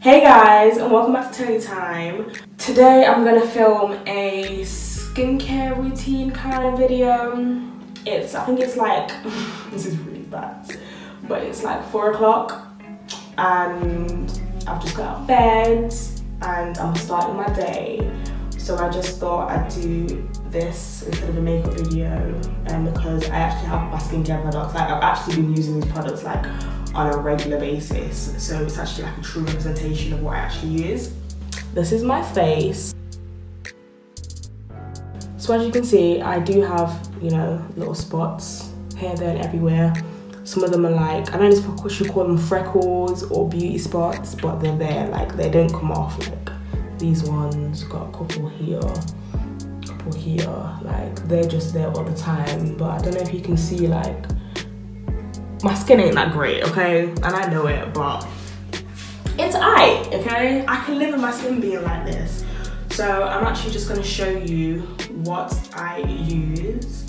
Hey guys and welcome back to Tonii Time. Today I'm gonna film a skincare routine kind of video. It's, I think it's like, this is really bad, but it's like four o'clock and I've just got out of bed and I'm starting my day. So I just thought I'd do this instead of a makeup video and because I actually have my skincare products. Like I've actually been using these products like on a regular basis. So it's actually like a true representation of what I actually use. This is my face. So as you can see, I do have, you know, little spots here, there and everywhere. Some of them are like, I don't know if you call them freckles or beauty spots, but they're there, like they don't come off. Like these ones, got a couple here, couple here, like they're just there all the time. But I don't know if you can see like my skin ain't that great, okay? And I know it, but it's alright, okay? I can live with my skin being like this. So I'm actually just gonna show you what I use.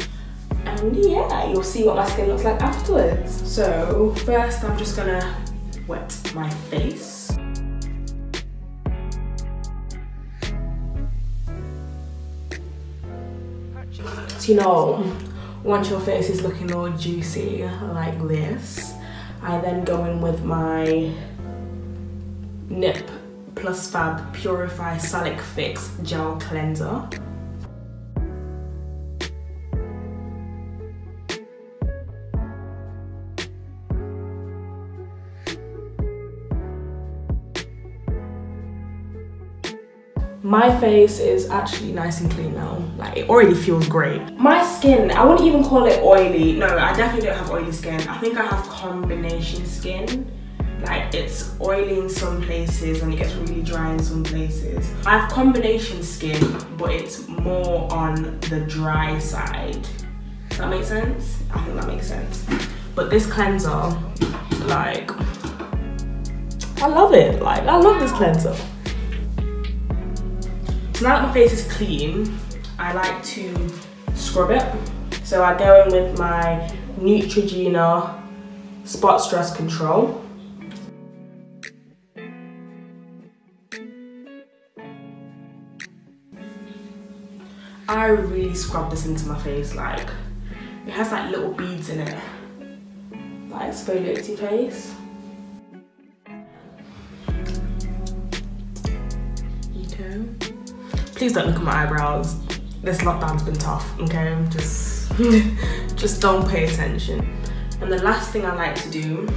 And yeah, you'll see what my skin looks like afterwards. So first I'm just gonna wet my face. You know, once your face is looking all juicy like this, I then go in with my Nip Plus Fab Purify Salic Fix Gel Cleanser. My face is actually nice and clean now. Like it already feels great. My skin i wouldn't even call it oily. No i definitely don't have oily skin. I think i have combination skin. Like it's oily in some places and it gets really dry in some places. I have combination skin but it's more on the dry side. Does that make sense? I think that makes sense. But this cleanser like i love it. Like i love this cleanser so now that my face is clean, I like to scrub it. So I go in with my Neutrogena Spot Stress Control. I really scrub this into my face, like, it has like little beads in it. Like exfoliates your face. Okay please don't look at my eyebrows. This lockdown's been tough, okay? Just, just don't pay attention. And the last thing I like to do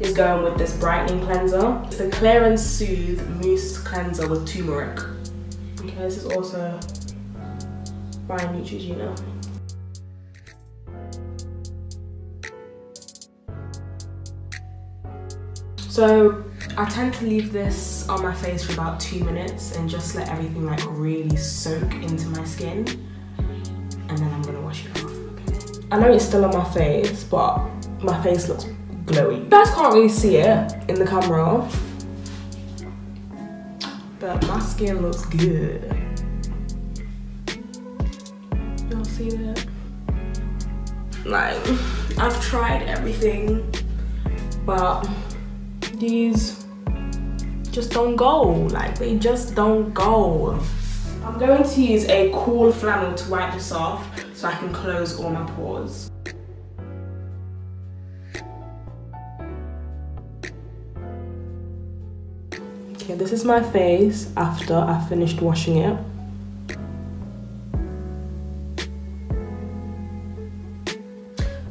is going with this brightening cleanser. It's a Clear and Soothe Mousse Cleanser with turmeric. Okay, this is also by Neutrogena. So I tend to leave this on my face for about two minutes and just let everything like really soak into my skin. And then I'm gonna wash it off. Okay. I know it's still on my face, but my face looks glowy. You guys can't really see it in the camera, but my skin looks good. Y'all see that? Like, I've tried everything, but these just don't go. Like they just don't go. I'm going to use a cool flannel to wipe this off so I can close all my pores. Okay, this is my face after I finished washing it.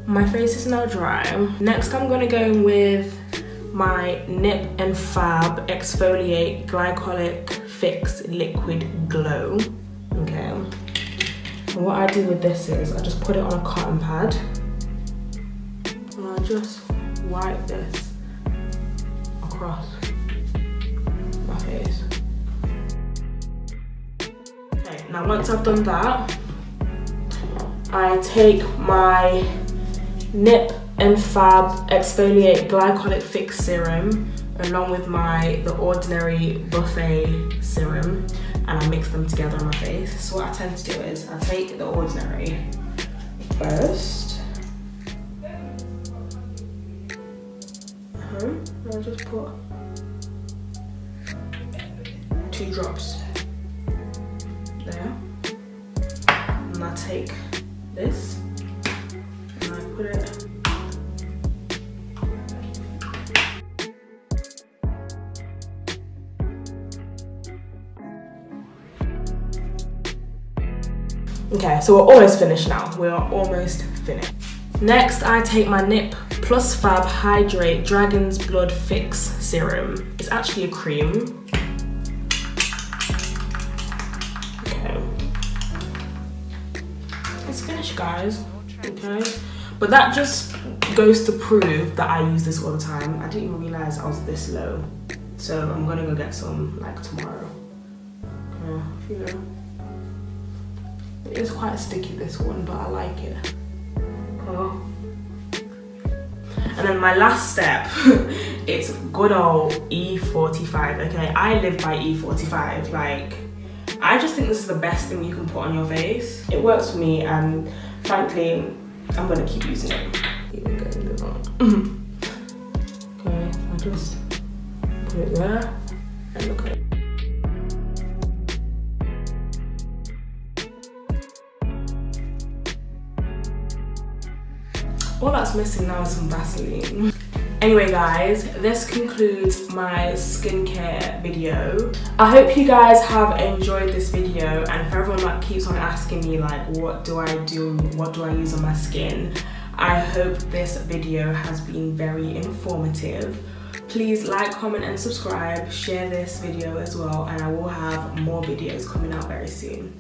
My face is now dry. Next I'm gonna go in with my Nip and Fab Exfoliate Glycolic Fix Liquid Glow. Okay. And what I do with this is I just put it on a cotton pad. And I just wipe this across my face. Okay, now once I've done that, I take my Nip and Fab Exfoliate Glycolic Fix Serum along with my The Ordinary Buffet Serum and I mix them together on my face. So what I tend to do is I take The Ordinary first. Uh -huh. I'll just put two drops there. And I take this Okay, so we're almost finished now. We are almost finished. Next, I take my Nip Plus Fab Hydrate Dragon's Blood Fix Serum. It's actually a cream. Okay. It's finished, guys. Okay. But that just goes to prove that I use this all the time. I didn't even realize I was this low. So I'm gonna go get some like tomorrow. Yeah, you know. It is quite sticky this one, but I like it. Oh. And then my last step, it's good old E45, okay? I live by E45, like, I just think this is the best thing you can put on your face. It works for me and frankly, I'm gonna keep using it. okay, I just put it there all that's missing now is some Vaseline. Anyway guys, this concludes my skincare video. I hope you guys have enjoyed this video and for everyone that keeps on asking me like what do I do, what do I use on my skin, I hope this video has been very informative. Please like, comment and subscribe, share this video as well and I will have more videos coming out very soon.